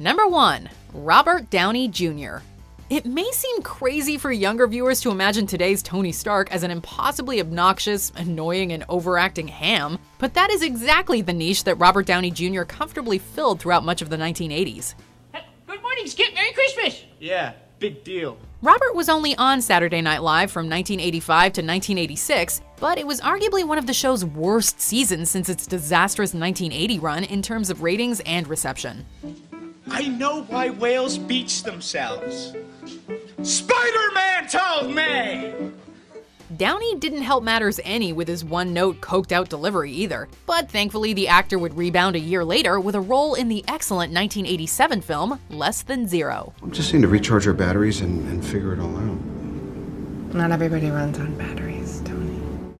Number 1. Robert Downey Jr. It may seem crazy for younger viewers to imagine today's Tony Stark as an impossibly obnoxious, annoying, and overacting ham, but that is exactly the niche that Robert Downey Jr. comfortably filled throughout much of the 1980s. Good morning, Skip. Merry Christmas. Yeah, big deal. Robert was only on Saturday Night Live from 1985 to 1986, but it was arguably one of the show's worst seasons since its disastrous 1980 run in terms of ratings and reception. I know why whales beach themselves. Spider Man told me! Downey didn't help matters any with his one note, coked out delivery either, but thankfully the actor would rebound a year later with a role in the excellent 1987 film Less Than Zero. I'm just need to recharge our batteries and, and figure it all out. Not everybody runs on batteries.